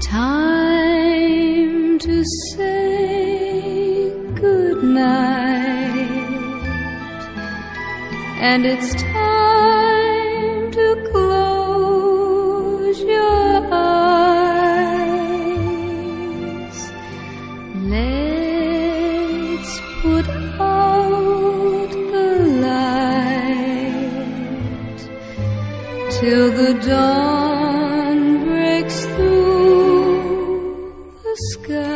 time to say goodnight, and it's time to close your eyes. Let's put out the light till the dawn.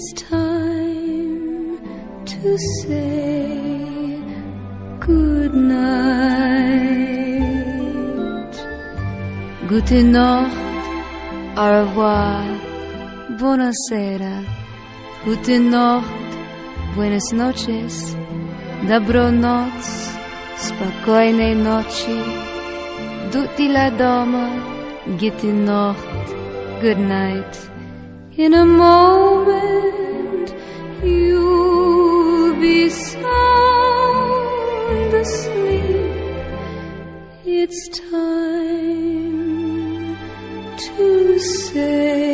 It's time to say good night. Gute Nacht, au revoir, buonasera. Gute Nacht, buenas noches, dobro noc, spokojnej noci. Tutti la doma, gute Nacht, good night. In a moment you'll be sound asleep. It's time to say.